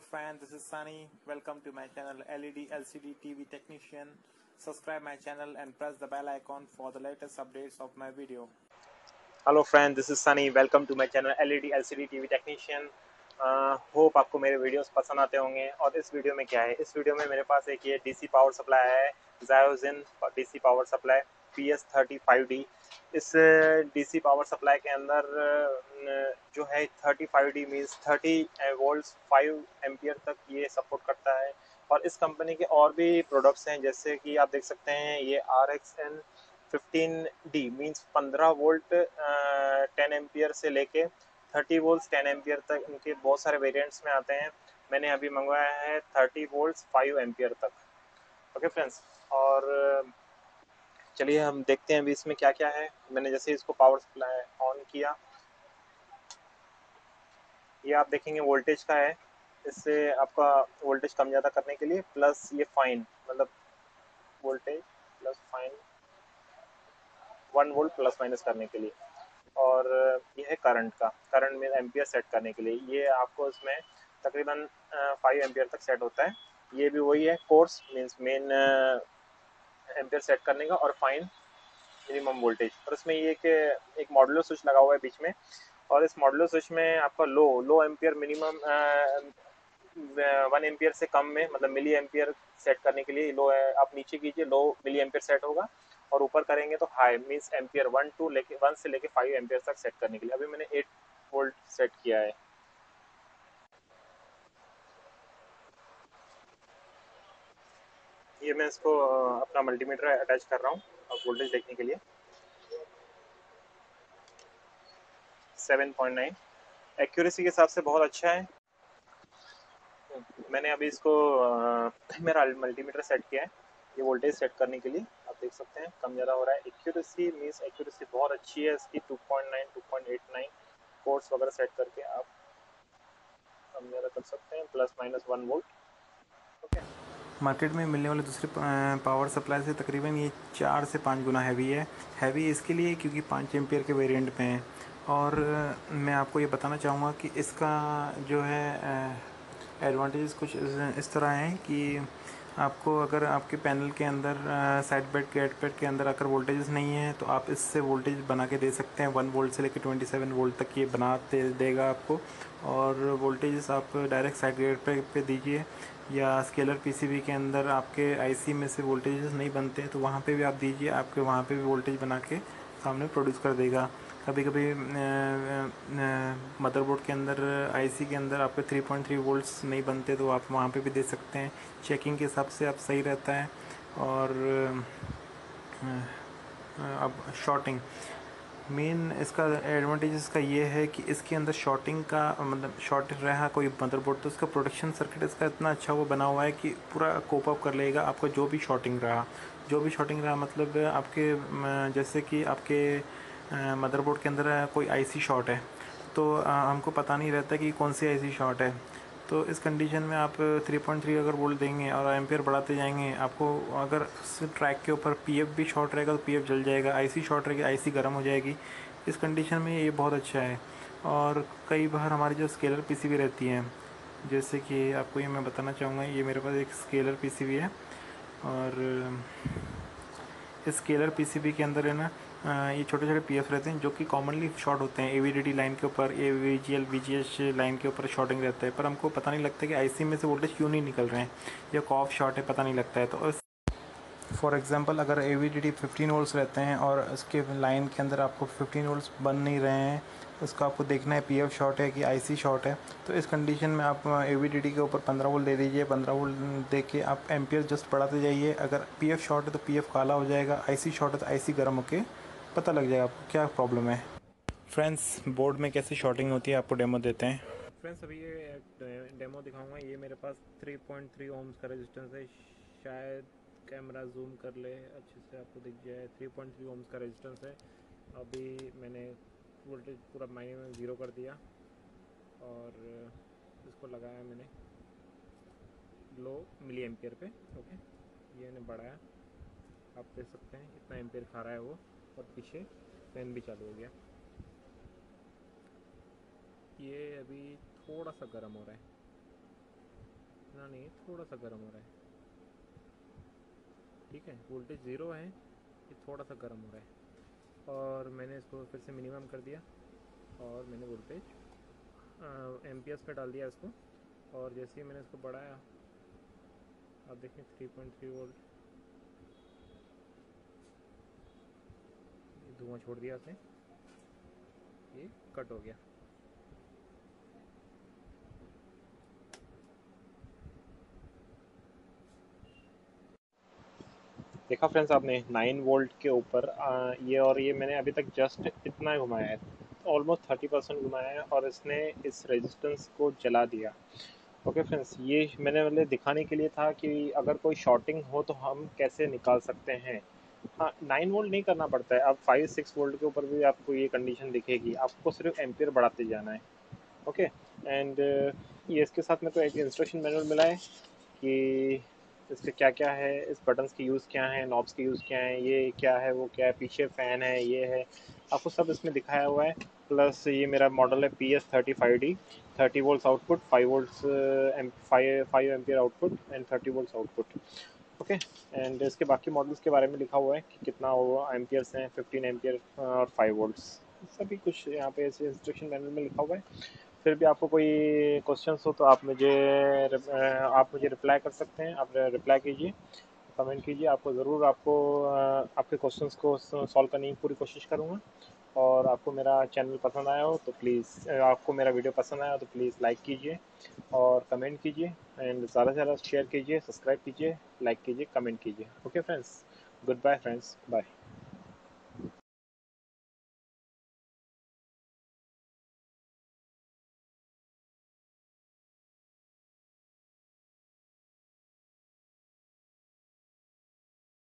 friend, this is Sunny. Welcome to my channel LED LCD TV Technician. Subscribe my channel and press the bell icon for the latest updates of my video. Hello friend this is Sunny welcome to my channel LED LCD TV technician hope आपको मेरे videos पसंद आते होंगे और इस video में क्या है इस वीडियो में मेरे पास एक ये डीसी पावर सप्लाई है जायोजिन DC S thirty five D इस डीसी पावर सप्लाई के अंदर जो है thirty five D means thirty volt five ampere तक ये सपोर्ट करता है। और इस कंपनी के और भी प्रोडक्ट्स हैं जैसे कि आप देख सकते हैं ये R X N fifteen D means पंद्रह वोल्ट टेन एम्पियर से लेके थर्टी वोल्ट टेन एम्पियर तक इनके बहुत सारे वेरिएंट्स में आते हैं। मैंने अभी मंगवाया है थर्टी वोल्ट फाइव एम्पियर तक। ओके okay, फ्रेंड्स और चलिए हम देखते हैं अभी इसमें क्या क्या है। मैंने जैसे इसको पावर सप्लाई ऑन किया। ये आप देखेंगे वोल्टेज का है। इससे आपका वोल्टेज कम ज़्यादा करने के लिए प्लस ये फाइन मतलब voltage plus fine one volt plus minus करने के लिए। और ये है करंट का करंट में एम्पियर सेट करने के लिए। ये आपको इसमें तकरीबन फाइव एम्पियर तक सेट होता है। ये भी वही है coarse means main ampere set करने का और फाइन मिनिमम वोल्टेज। और इसमें ये कि एक मॉडुलर स्विच लगा हुआ है बीच में, और इस मॉडुलर स्विच में आपका low low ampere minimum one ampere से कम में मतलब मिली एम्पियर सेट करने के लिए लो आप नीचे कीजिए, लो मिली एम्पियर सेट होगा, और ऊपर करेंगे तो high means ampere one, two लेके, वन से लेके फाइव एम्पियर तक सेट करने के लिए। अभी मैंने एट वोल्ट सेट किया है। ये मैं इसको अपना मल्टीमीटर अटैच कर रहा हूँ वोल्टेज देखने के लिए। 7.9 एक्यूरेसी के हिसाब से बहुत अच्छा है। मैंने अभी इसको मेरा मल्टीमीटर सेट किया है, ये वोल्टेज सेट करने के लिए। आप देख सकते हैं, कम ज़्यादा हो रहा है। एक्यूरेसी मीन्स एक्यूरेसी बहुत अच्छी है, इसकी 2.9 2.89 कोर्स वगैरह सेट करके आप कम ज़्यादा कर सकते हैं plus minus one volt market में मिलने वाले दूसरे पावर सप्लाई से तकरीबन ये चार से पाँच गुना हैवी है। हैवी इसके लिए क्योंकि पाँच एम्पियर के वेरिएंट में है। और मैं आपको ये बताना चाहूँगा कि इसका जो है एडवांटेजेस कुछ इस तरह हैं कि आपको अगर आपके पैनल के अंदर साइड बेड गेट बेड के अंदर अगर वोल्टेजेस नहीं है तो आप इससे वोल्टेज बना के दे सकते हैं। वन वोल्ट से लेकर ट्वेंटी सेवन वोल्ट तक ये बना दे देगा आपको। और वोल्टेजेस आप डायरेक्ट साइड गेट पे, पे दीजिए या स्केलर पीसीबी के अंदर आपके आईसी में से वोल्टेजेस नहीं बनते तो वहाँ पे भी आप दीजिए आपके वहाँ पे भी वोल्टेज बना के सामने प्रोड्यूस कर देगा। कभी कभी मदरबोर्ड के अंदर आईसी के अंदर आपके 3.3 पॉइंट वोल्ट्स नहीं बनते तो आप वहाँ पे भी दे सकते हैं। चेकिंग के हिसाब से आप सही रहता है और अब शॉर्टिंग मेन इसका एडवांटेज इसका ये है कि इसके अंदर शॉर्टिंग का मतलब शॉर्ट रहा कोई मदरबोर्ड तो इसका प्रोटेक्शन सर्किट इसका इतना अच्छा वो बना हुआ है कि पूरा कोप अप कर लेगा आपका जो भी शॉर्टिंग रहा। जो भी शॉर्टिंग रहा मतलब आपके जैसे कि आपके मदरबोर्ड के अंदर कोई आईसी शॉर्ट है। तो हमको पता नहीं रहता कि कौन सी आईसी शॉर्ट है। तो इस कंडीशन में आप 3.3 अगर वोल्ट देंगे और एम्पियर बढ़ाते जाएँगे, आपको अगर ट्रैक के ऊपर पीएफ भी शॉर्ट रहेगा तो पीएफ जल जाएगा। आईसी शॉर्ट रहेगी आईसी गर्म हो जाएगी। इस कंडीशन में ये बहुत अच्छा है। और कई बार हमारी जो स्केलर पीसीबी रहती हैं, जैसे कि आपको ये मैं बताना चाहूँगा, ये मेरे पास एक स्केलर पीसीबी है। और, इस स्केलर पीसीबी के अंदर है ना ये छोटे छोटे पीएफ रहते हैं, जो कि कॉमनली शॉर्ट होते हैं। एवीडीडी लाइन के ऊपर A V G L V G H line के ऊपर शॉर्टिंग रहता है। पर हमको पता नहीं लगता कि आईसी में से वोल्टेज क्यों नहीं निकल रहे हैं। या कॉफ शॉर्ट है, पता नहीं लगता है। तो फॉर एग्ज़ाम्पल अगर A V D D fifteen volts रहते हैं और उसके लाइन के अंदर आपको फिफ्टीन वोल्ट्स बन नहीं रहे हैं, उसका आपको देखना है पी एफ़ शॉर्ट है कि आई सी शॉर्ट है तो इस कंडीशन में आप ए वी डी डी के ऊपर पंद्रह वोल्ट दे दीजिए, पंद्रह वोल्ट दे के आप एम्पियर जस्ट बढ़ाते जाइए। अगर पी एफ़ शॉर्ट है तो पी एफ़ काला हो जाएगा आई सी शॉर्ट है तो आई सी गर्म होकर पता लग जाएगा आपको क्या प्रॉब्लम है। फ्रेंड्स बोर्ड में कैसे शॉर्टिंग होती है, आपको डेमो देते हैं। फ्रेंड्स अभी ये डेमो दिखाऊँगा। ये मेरे पास 3.3 ओम्स का रेजिस्टेंस है। शायद कैमरा जूम कर ले, अच्छे से आपको दिख जाए। 3.3 ओम्स का रेजिस्टेंस है। अभी मैंने वोल्टेज पूरा माइने में ज़ीरो कर दिया और इसको लगाया मैंने लो मिली एम्पियर पे, ओके? ये मैंने बढ़ाया। आप देख सकते हैं कितना एम्पियर खा रहा है वो। और पीछे फ़ैन भी चालू हो गया। ये अभी थोड़ा सा गर्म हो रहा है। इतना नहीं, थोड़ा सा गर्म हो रहा है। ठीक है? वोल्टेज ज़ीरो है। ये थोड़ा सा गर्म हो रहा है। और मैंने इसको फिर से मिनिमम कर दिया। और मैंने वोल्टेज एमपीएस पे डाल दिया इसको। और जैसे ही मैंने इसको बढ़ाया, आप देखें 3.3 वोल्ट धुआँ छोड़ दिया उसने ये कट हो गया। देखा फ्रेंड्स आपने नाइन वोल्ट के ऊपर ये और ये मैंने अभी तक जस्ट इतना घुमाया है ऑलमोस्ट 30 परसेंट घुमाया है और इसने इस रेजिस्टेंस को जला दिया। ओके फ्रेंड्स ये मैंने मतलब दिखाने के लिए था कि अगर कोई शॉर्टिंग हो तो हम कैसे निकाल सकते हैं। हाँ नाइन वोल्ट नहीं करना पड़ता है, अब फाइव सिक्स वोल्ट के ऊपर भी आपको ये कंडीशन दिखेगी, आपको सिर्फ़ एम्पियर बढ़ाते जाना है। ओके एंड ये इसके साथ मेरे को एक इंस्ट्रक्शन मैनुअल मिला है कि इसके क्या क्या है, इस बटन्स के यूज़ क्या हैं नॉब्स के यूज़ क्या हैं, ये क्या है, वो क्या है, पीछे फ़ैन है, ये है। आपको सब इसमें दिखाया हुआ है प्लस ये मेरा मॉडल है P S thirty five D thirty volts output five volts five five ampere output and thirty volt output okay and इसके बाकी मॉडल्स के बारे में लिखा हुआ है कि कितना वो एम्पियर्स हैं फिफ्टीन एम्पियर और फाइव वोल्ट्स सभी कुछ यहाँ पे इंस्ट्रक्शन मैनुअल में लिखा हुआ है। फिर भी आपको कोई क्वेश्चन हो तो आप मुझे आप मुझे रिप्लाई कर सकते हैं। आप रिप्लाई कीजिए कमेंट कीजिए। आपको ज़रूर आपको आपके क्वेश्चंस को सॉल्व करने की पूरी कोशिश करूँगा। और आपको मेरा चैनल पसंद आया हो तो प्लीज़ आपको मेरा वीडियो पसंद आया हो तो प्लीज़ लाइक कीजिए और कमेंट कीजिए एंड ज़्यादा से ज़्यादा शेयर कीजिए सब्सक्राइब कीजिए लाइक कीजिए कमेंट कीजिए। Okay friends good bye friends bye